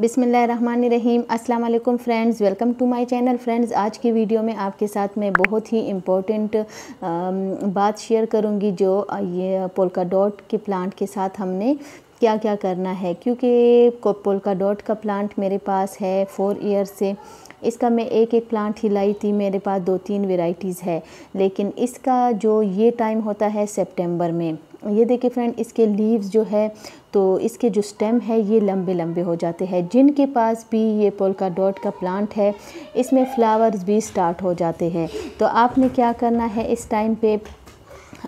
बिसमीम अस्सलाम friends, welcome to my channel. Friends, आज की वीडियो में आपके साथ मैं बहुत ही इम्पोर्टेंट बात शेयर करूँगी जो ये पोलका डॉट के प्लांट के साथ हमने क्या क्या करना है। क्योंकि पोलका डॉट का प्लांट मेरे पास है फ़ोर ईयर से। इसका मैं एक एक प्लांट ही लाई थी, मेरे पास दो तीन वेराइटीज़ है। लेकिन इसका जो ये टाइम होता है सितंबर में ये देखिए फ्रेंड इसके लीव्स जो है तो इसके जो स्टेम है, ये लंबे लंबे हो जाते हैं। जिनके पास भी ये पोलका डॉट का प्लांट है, इसमें फ्लावर्स भी स्टार्ट हो जाते हैं। तो आपने क्या करना है इस टाइम पे?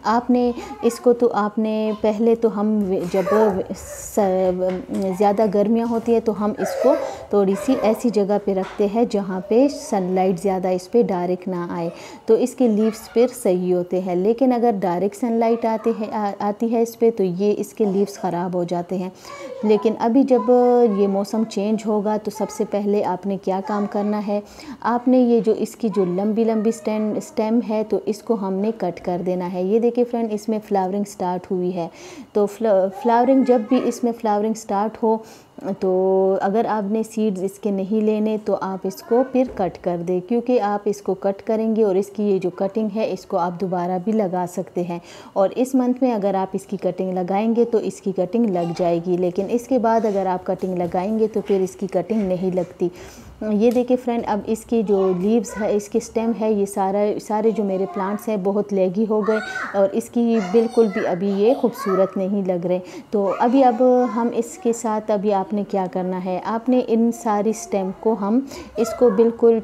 आपने, इसको तो आपने, पहले तो हम जब ज़्यादा गर्मियाँ होती है तो हम इसको थोड़ी सी ऐसी जगह पे रखते हैं, जहाँ पे सनलाइट ज़्यादा इस पर डायरेक्ट ना आए। तो इसके लीव्स फिर सही होते हैं, लेकिन अगर डायरेक्ट सनलाइट आते हैं आती है इस पर तो ये इसके लीव्स ख़राब हो जाते हैं। लेकिन अभी जब ये मौसम चेंज होगा तो सबसे पहले आपने क्या काम करना है? आपने ये जो, इसकी जो लंबी लंबी स्टेम स्टेम है तो इसको हमने कट कर देना है। ये देखिए फ्रेंड इसमें फ्लावरिंग स्टार्ट हुई है। तो फ्लावरिंग जब भी इसमें फ्लावरिंग स्टार्ट हो तो अगर आपने सीड्स इसके नहीं लेने तो आप इसको फिर कट कर दें। क्योंकि आप इसको कट करेंगे और इसकी ये जो कटिंग है, इसको आप दोबारा भी लगा सकते हैं। और इस मंथ में अगर आप इसकी कटिंग लगाएँगे तो इसकी कटिंग लग जाएगी। लेकिन इसके बाद अगर आप कटिंग लगाएँगे तो फिर इसकी कटिंग नहीं लगती। ये देखिए फ्रेंड अब इसकी जो लीव्स है, इसके स्टेम है, ये सारा, सारे जो मेरे प्लांट्स हैं, बहुत लेगी हो गए और इसकी बिल्कुल भी अभी ये खूबसूरत नहीं लग रहे। तो अभी अब हम इसके साथ, अभी आपने क्या करना है? आपने इन सारी स्टेम को हम इसको बिल्कुल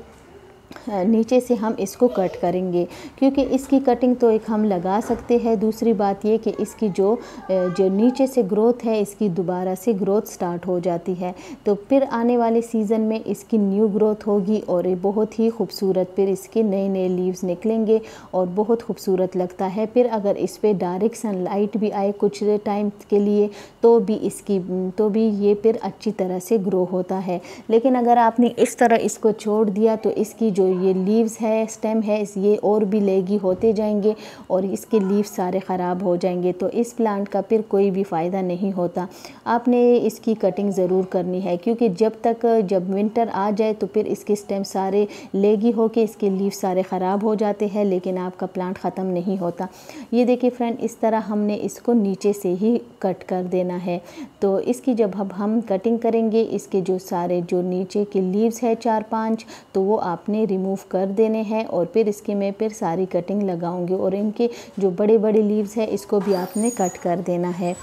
नीचे से हम इसको कट करेंगे। क्योंकि इसकी कटिंग तो एक हम लगा सकते हैं। दूसरी बात ये कि इसकी जो जो नीचे से ग्रोथ है, इसकी दोबारा से ग्रोथ स्टार्ट हो जाती है। तो फिर आने वाले सीज़न में इसकी न्यू ग्रोथ होगी और ये बहुत ही खूबसूरत फिर इसके नए नए लीव्स निकलेंगे और बहुत खूबसूरत लगता है। फिर अगर इस पर डायरेक्ट सनलाइट भी आए कुछ टाइम के लिए तो भी इसकी तो भी ये फिर अच्छी तरह से ग्रो होता है। लेकिन अगर आपने इस तरह इसको छोड़ दिया तो इसकी जो जो ये लीव्स है स्टेम है, इस ये और भी लेगी होते जाएँगे और इसके लीव सारे ख़राब हो जाएँगे। तो इस प्लांट का फिर कोई भी फ़ायदा नहीं होता। आपने इसकी कटिंग ज़रूर करनी है, क्योंकि जब तक, जब विंटर आ जाए तो फिर इसके स्टेम सारे लेगी हो के इसके लीव सारे ख़राब हो जाते हैं, लेकिन आपका प्लांट ख़त्म नहीं होता। ये देखिए फ्रेंड इस तरह हमने इसको नीचे से ही कट कर देना है। तो इसकी जब अब हम कटिंग करेंगे, इसके जो सारे, जो नीचे के लीव्स है चार पाँच तो वो आपने रिमूव कर देने हैं और फिर इसके मैं फिर सारी कटिंग लगाऊँगी और इनके जो बड़े बड़े लीव्स हैं, इसको भी आपने कट कर देना है।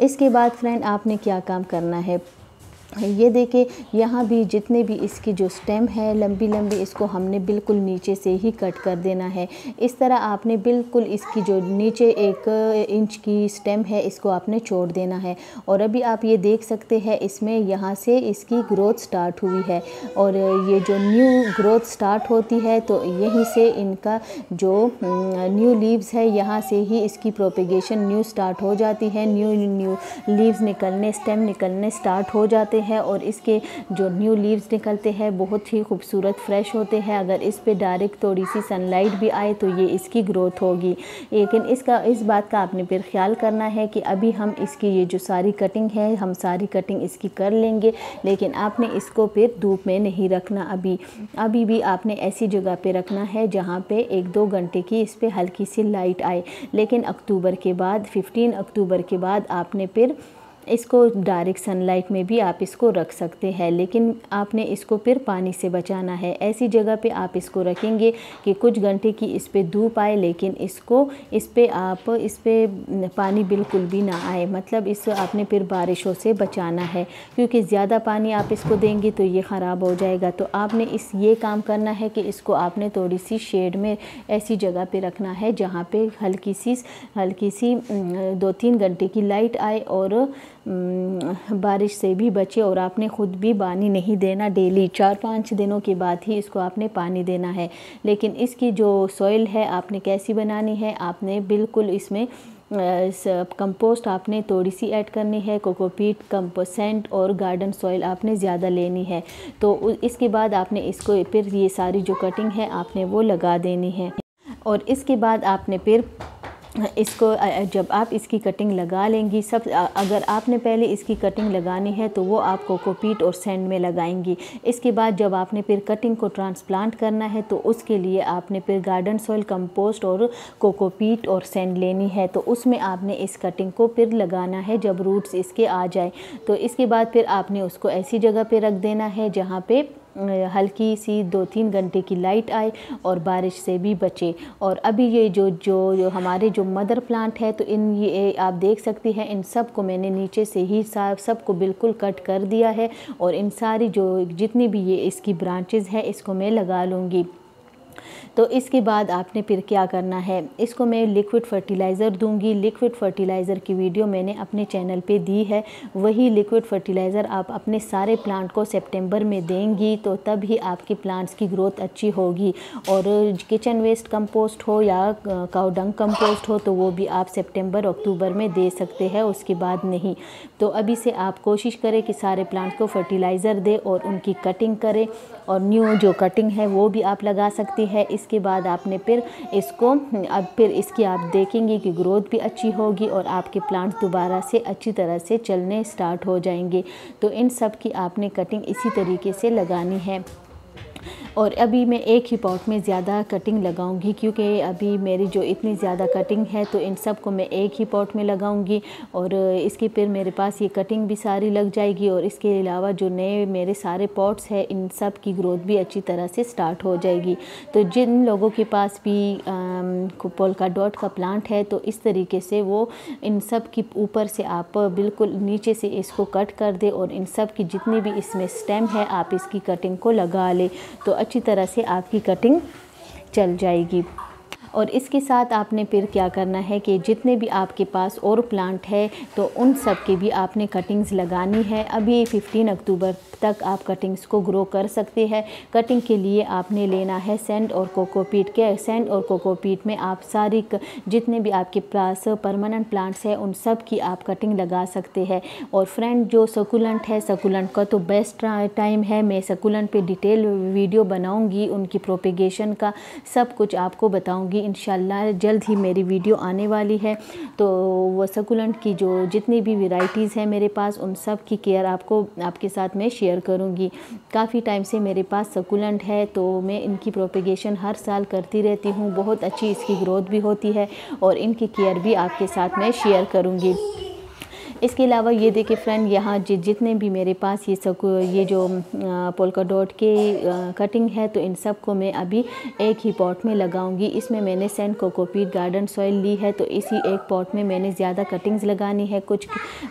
इसके बाद फ्रेंड आपने क्या काम करना है? ये देखें, यहाँ भी जितने भी इसकी जो स्टेम है लंबी लंबी इसको हमने बिल्कुल नीचे से ही कट कर देना है। इस तरह आपने बिल्कुल इसकी जो नीचे एक इंच की स्टेम है, इसको आपने छोड़ देना है। और अभी आप ये देख सकते हैं, इसमें यहाँ से इसकी ग्रोथ स्टार्ट हुई है। और ये जो न्यू ग्रोथ स्टार्ट होती है तो यहीं से इनका जो न्यू लीव्स है, यहाँ से ही इसकी प्रोपेगेशन न्यू स्टार्ट हो जाती है। न्यू न्यू लीव्स निकलने स्टेम निकलने स्टार्ट हो जाते होते हैं और इसके जो न्यू लीव्स निकलते हैं, बहुत ही खूबसूरत फ्रेश होते हैं। अगर इस पर डायरेक्ट थोड़ी सी सनलाइट भी आए तो ये इसकी ग्रोथ होगी। लेकिन इसका, इस बात का आपने फिर ख्याल करना है कि अभी हम इसकी ये जो सारी कटिंग है, हम सारी कटिंग इसकी कर लेंगे, लेकिन आपने इसको फिर धूप में नहीं रखना अभी। अभी भी आपने ऐसी जगह पे रखना है जहाँ पे एक दो घंटे की इस पर हल्की सी लाइट आए। लेकिन अक्टूबर के बाद 15 अक्टूबर के बाद आपने फिर इसको डायरेक्ट सनलाइट में भी आप इसको रख सकते हैं, लेकिन आपने इसको फिर पानी से बचाना है। ऐसी जगह पे आप इसको रखेंगे कि कुछ घंटे की इस पर धूप आए, लेकिन इसको, इस पर आप, इस पर पानी बिल्कुल भी ना आए। मतलब इस आपने फिर बारिशों से बचाना है। क्योंकि ज़्यादा पानी आप इसको देंगे तो ये ख़राब हो जाएगा। तो आपने इस, ये काम करना है कि इसको आपने थोड़ी सी शेड में ऐसी जगह पे रखना है, जहाँ पे हल्की सी हल्की सी दो तीन घंटे की लाइट आए और बारिश से भी बचे और आपने ख़ुद भी पानी नहीं देना डेली। चार पाँच दिनों के बाद ही इसको आपने पानी देना है। लेकिन इसकी जो सॉइल है, आपने कैसी बनानी है, आपने बिल्कुल इसमें कंपोस्ट आपने थोड़ी सी ऐड करनी है कोकोपीट कंपोसेंट और गार्डन सॉइल आपने ज़्यादा लेनी है। तो इसके बाद आपने इसको फिर ये सारी जो कटिंग है, आपने वो लगा देनी है। और इसके बाद आपने फिर इसको जब आप इसकी कटिंग लगा लेंगी, सब अगर आपने पहले इसकी कटिंग लगानी है तो वो आप कोकोपीट और सैंड में लगाएँगी। इसके बाद जब आपने फिर कटिंग को ट्रांसप्लांट करना है तो उसके लिए आपने फिर गार्डन सॉइल कंपोस्ट और कोकोपीट और सैंड लेनी है। तो उसमें आपने इस कटिंग को फिर लगाना है, जब रूट्स इसके आ जाए। तो इसके बाद फिर आपने उसको ऐसी जगह पर रख देना है, जहाँ पर हल्की सी दो तीन घंटे की लाइट आए और बारिश से भी बचे। और अभी ये जो जो, जो हमारे जो मदर प्लांट है तो इन ये आप देख सकती हैं इन सबको मैंने नीचे से ही साफ़ सबको बिल्कुल कट कर दिया है और इन सारी जो जितनी भी ये इसकी ब्रांचेज़ है इसको मैं लगा लूँगी। तो इसके बाद आपने फिर क्या करना है? इसको मैं लिक्विड फर्टिलाइज़र दूँगी। लिक्विड फर्टिलाइज़र की वीडियो मैंने अपने चैनल पे दी है। वही लिक्विड फर्टिलाइज़र आप अपने सारे प्लांट को सितंबर में देंगी तो तब ही आपके प्लांट्स की ग्रोथ अच्छी होगी। और किचन वेस्ट कंपोस्ट हो या काउडंग कंपोस्ट हो तो वो भी आप सितंबर अक्टूबर में दे सकते हैं, उसके बाद नहीं। तो अभी से आप कोशिश करें कि सारे प्लांट को फर्टिलाइज़र दें और उनकी कटिंग करें। और न्यू जो कटिंग है वो भी आप लगा सकती है, इसके बाद आपने फिर इसको, अब फिर इसकी आप देखेंगे कि ग्रोथ भी अच्छी होगी और आपके प्लांट्स दोबारा से अच्छी तरह से चलने स्टार्ट हो जाएँगे। तो इन सब की आपने कटिंग इसी तरीके से लगानी है। और अभी मैं एक ही पॉट में ज़्यादा कटिंग लगाऊँगी क्योंकि अभी मेरी जो इतनी ज़्यादा कटिंग है तो इन सबको मैं एक ही पॉट में लगाऊँगी और इसके फिर मेरे पास ये कटिंग भी सारी लग जाएगी और इसके अलावा जो नए मेरे सारे पॉट्स हैं, इन सब की ग्रोथ भी अच्छी तरह से स्टार्ट हो जाएगी। तो जिन लोगों के पास भी पोलका डॉट का प्लांट है तो इस तरीके से वो इन सब की ऊपर से आप बिल्कुल नीचे से इसको कट कर दे और इन सब की जितनी भी इसमें स्टेम है, आप इसकी कटिंग को लगा ले। तो अच्छी तरह से आपकी कटिंग चल जाएगी। और इसके साथ आपने फिर क्या करना है कि जितने भी आपके पास और प्लांट है तो उन सब के भी आपने कटिंग्स लगानी है। अभी 15 अक्टूबर तक आप कटिंग्स को ग्रो कर सकते हैं। कटिंग के लिए आपने लेना है सेंड और कोकोपीट के। सेंड और कोकोपीट में आप सारी जितने भी आपके पास परमानेंट प्लांट्स हैं, उन सब की आप कटिंग लगा सकते हैं। और फ्रेंड जो सकुलेंट है सकुलेंट का तो बेस्ट टाइम है। मैं सकुलेंट पे डिटेल वीडियो बनाऊँगी, उनकी प्रोपेगेशन का सब कुछ आपको बताऊँगी। इन जल्द ही मेरी वीडियो आने वाली है। तो वो सकुलेंट की जो जितनी भी वेराइटीज़ हैं मेरे पास, उन सब की केयर आपको, आपके साथ मैं शेयर करूँगी। काफ़ी टाइम से मेरे पास सकुलेंट है तो मैं इनकी प्रोपिगेशन हर साल करती रहती हूँ। बहुत अच्छी इसकी ग्रोथ भी होती है और इनकी केयर भी आपके साथ मैं शेयर करूँगी। इसके अलावा ये देखिए फ्रेंड यहाँ जि, जितने भी मेरे पास ये सब, ये जो पोलका डॉट के कटिंग है तो इन सबको मैं अभी एक ही पॉट में लगाऊँगी। इसमें मैंने सेंट कोकोपीट गार्डन सॉइल ली है तो इसी एक पॉट में मैंने ज़्यादा कटिंग्स लगानी है। कुछ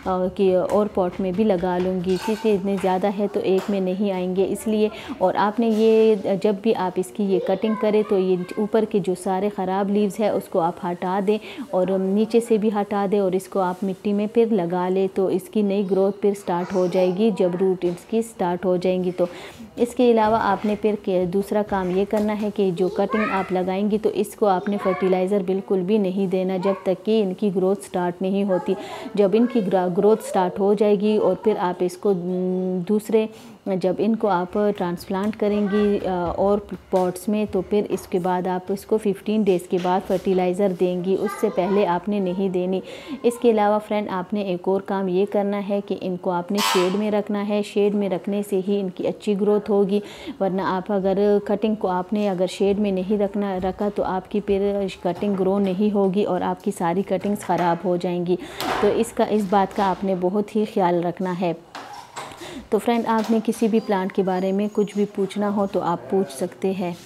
कि और पॉट में भी लगा लूँगी। क्योंकि इतने ज़्यादा है तो एक में नहीं आएँगे। इसलिए, और आपने ये, जब भी आप इसकी ये कटिंग करें तो ये ऊपर के जो सारे ख़राब लीव्स है, उसको आप हटा दें, और नीचे से भी हटा दें, और इसको आप मिट्टी में फिर लगा लगा ले तो इसकी नई ग्रोथ फिर स्टार्ट हो जाएगी, जब रूट इसकी स्टार्ट हो जाएँगी तो। इसके अलावा आपने फिर दूसरा काम ये करना है कि जो कटिंग आप लगाएँगी तो इसको आपने फर्टिलाइज़र बिल्कुल भी नहीं देना, जब तक कि इनकी ग्रोथ स्टार्ट नहीं होती। जब इनकी ग्रोथ स्टार्ट हो जाएगी और फिर आप इसको दूसरे जब इनको आप ट्रांसप्लांट करेंगी और पॉट्स में तो फिर इसके बाद आप इसको 15 डेज़ के बाद फर्टिलाइज़र देंगी। उससे पहले आपने नहीं देनी। इसके अलावा फ्रेंड, आपने एक और काम ये करना है कि इनको आपने शेड में रखना है। शेड में रखने से ही इनकी अच्छी ग्रोथ होगी, वरना आप अगर कटिंग को आपने अगर शेड में नहीं रखना, रखा तो आपकी फिर कटिंग ग्रो नहीं होगी और आपकी सारी कटिंग्स ख़राब हो जाएँगी। तो इसका, इस बात का आपने बहुत ही ख्याल रखना है। तो फ्रेंड आपने किसी भी प्लांट के बारे में कुछ भी पूछना हो तो आप पूछ सकते हैं।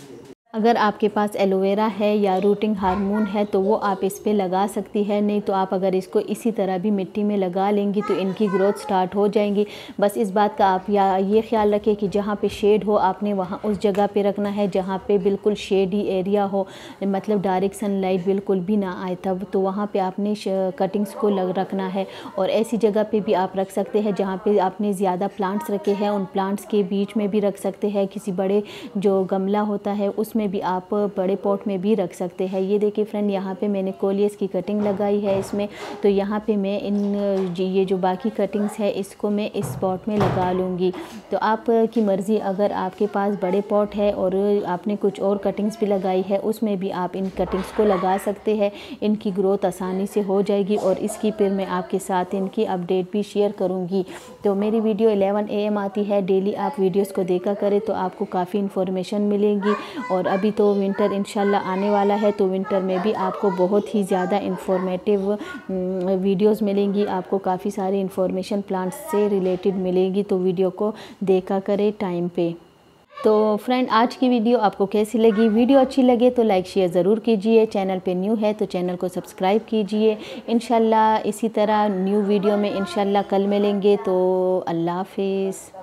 अगर आपके पास एलोवेरा है या रूटिंग हार्मोन है तो वो आप इस पर लगा सकती है। नहीं तो आप अगर इसको इसी तरह भी मिट्टी में लगा लेंगी तो इनकी ग्रोथ स्टार्ट हो जाएँगी। बस इस बात का आप या ये ख्याल रखें कि जहाँ पे शेड हो, आपने वहाँ उस जगह पे रखना है जहाँ पे बिल्कुल शेडी एरिया हो मतलब डायरेक्ट सनलाइट बिल्कुल भी ना आए तब तो वहाँ पर आपने कटिंग्स को लग रखना है। और ऐसी जगह पर भी आप रख सकते हैं जहाँ पर आपने ज़्यादा प्लांट्स रखे हैं, उन प्लांट्स के बीच में भी रख सकते हैं। किसी बड़े जो गमला होता है, उसमें में भी आप बड़े पॉट में भी रख सकते हैं। ये देखिए फ्रेंड, यहाँ पे मैंने कोलियस की कटिंग लगाई है इसमें। तो यहाँ पे मैं इन ये जो बाकी कटिंग्स है, इसको मैं इस पॉट में लगा लूँगी। तो आप की मर्ज़ी, अगर आपके पास बड़े पॉट है और आपने कुछ और कटिंग्स भी लगाई है, उसमें भी आप इन कटिंग्स को लगा सकते हैं। इनकी ग्रोथ आसानी से हो जाएगी और इसकी फिर मैं आपके साथ इनकी अपडेट भी शेयर करूँगी। तो मेरी वीडियो 11 एम आती है। डेली आप वीडियोस को देखा करें तो आपको काफ़ी इन्फॉर्मेशन मिलेगी और अभी तो विंटर इंशाल्लाह आने वाला है तो विंटर में भी आपको बहुत ही ज़्यादा इन्फॉर्मेटिव वीडियोस मिलेंगी। आपको काफ़ी सारी इन्फॉर्मेशन प्लांट्स से रिलेटेड मिलेगी तो वीडियो को देखा करें टाइम पे। तो फ्रेंड आज की वीडियो आपको कैसी लगी? वीडियो अच्छी लगे तो लाइक शेयर ज़रूर कीजिए। चैनल पे न्यू है तो चैनल को सब्सक्राइब कीजिए। इन इसी तरह न्यू वीडियो में इन कल मिलेंगे तो अल्लाह हाफिज़।